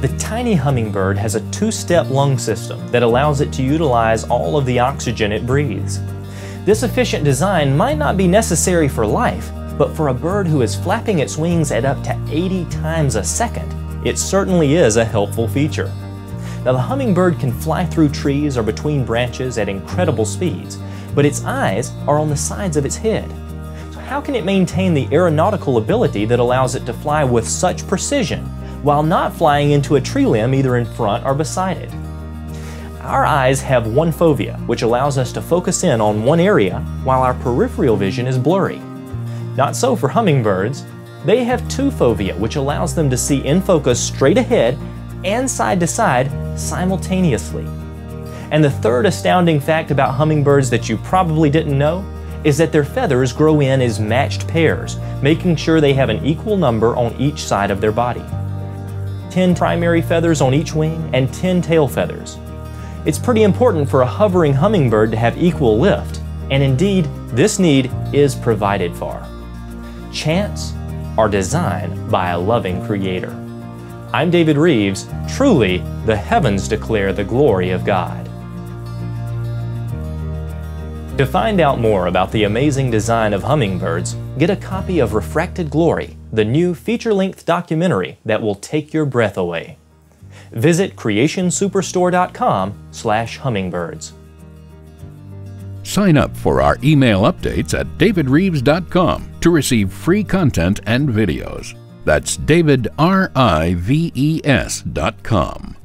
The tiny hummingbird has a two-step lung system that allows it to utilize all of the oxygen it breathes. This efficient design might not be necessary for life, but for a bird who is flapping its wings at up to 80 times a second, it certainly is a helpful feature. Now the hummingbird can fly through trees or between branches at incredible speeds, but its eyes are on the sides of its head. So how can it maintain the aeronautical ability that allows it to fly with such precision while not flying into a tree limb either in front or beside it? Our eyes have one fovea, which allows us to focus in on one area while our peripheral vision is blurry. Not so for hummingbirds. They have two fovea, which allows them to see in focus straight ahead and side to side simultaneously. And the third astounding fact about hummingbirds that you probably didn't know is that their feathers grow in as matched pairs, making sure they have an equal number on each side of their body. 10 primary feathers on each wing and 10 tail feathers. It's pretty important for a hovering hummingbird to have equal lift, and indeed, this need is provided for. Chants are designed by a loving Creator. I'm David Rives. Truly, the heavens declare the glory of God. To find out more about the amazing design of hummingbirds, get a copy of Refracted Glory, the new feature-length documentary that will take your breath away. Visit creationsuperstore.com slash hummingbirds. Sign up for our email updates at davidrives.com to receive free content and videos. That's davidrives.com.